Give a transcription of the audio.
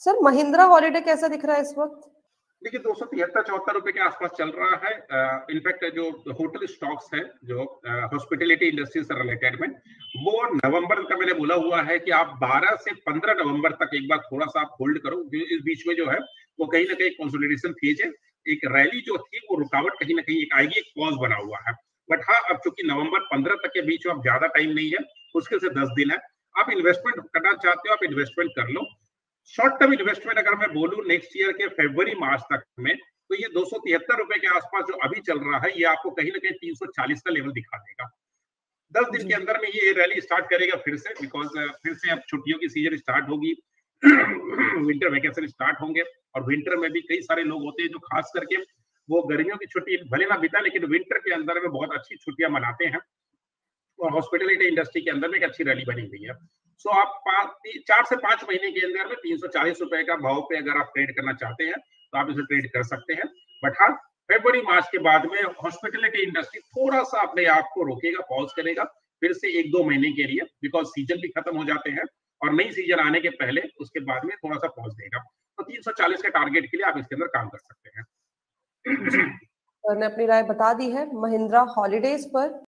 Sir, Mahindra holiday कैसा दिख रहा है इस वक्त? देखिए, दो सौ तिहत्तर चौहत्तर रुपए के आसपास चल रहा है। इनफैक्ट जो होटल स्टॉक्स है, जो हॉस्पिटलिटी इंडस्ट्री से रिलेटेड में, वो नवंबर का मैंने बोला हुआ है कि आप 12 से 15 नवंबर तक एक बार थोड़ा सा आप होल्ड करो। इस बीच में जो है, वो कहीं ना कहीं कंसोलिडेशन फ़ेज़ है। एक रैली जो थी, वो रुकावट कहीं ना कहीं एक आएगी, एक पॉज बना हुआ है। बट हाँ अब चूँकि नवंबर पंद्रह तक के बीच में अब ज़्यादा टाइम नहीं है, मुश्किल से दस दिन है। आप इन्वेस्टमेंट करना चाहते हो, आप इन्वेस्टमेंट कर लो। शॉर्ट टर्म इन्वेस्टमेंट अगर मैं बोलूँ नेक्स्ट ईयर के फेब्रवरी मार्च तक में तो ये दो रुपए के आसपास जो अभी चल रहा है ये आपको कहीं ना कहीं तीन सौ चालीस का लेवल दिखा देगा। दस दिन के अंदर में ये रैली स्टार्ट करेगा फिर से बिकॉज़ फिर से अब छुट्टियों की सीज़न स्टार्ट होगी। विंटर वेकेशन स्टार्ट होंगे और विंटर में भी कई सारे लोग होते हैं जो खास करके वो गर्मियों की छुट्टी भले ना बिता लेकिन विंटर के अंदर में बहुत अच्छी छुट्टियाँ मनाते हैं। हॉस्पिटलिटी इंडस्ट्री के अंदर में एक अच्छी रैली बनी हुई है। सो आप चार से पाँच महीने के अंदर में तीन सौ चालीस रुपए का भाव पे अगर आप ट्रेड करना चाहते हैं तो आप इसे ट्रेड कर सकते हैं। बट हाँ फेबर मार्च के बाद में हॉस्पिटलिटी इंडस्ट्री थोड़ा सा अपने आप को रोकेगा पॉज करेगा, फिर से एक दो महीने के लिए बिकॉज़ सीज़न भी खत्म हो जाते हैं और नई सीज़न आने के पहले उसके बाद में थोड़ा सा पॉज देगा। तो 340 के टारगेट के लिए आप इसके अंदर काम कर सकते हैं। सर ने अपनी राय बता दी है, महिंद्रा हॉलीडेज पर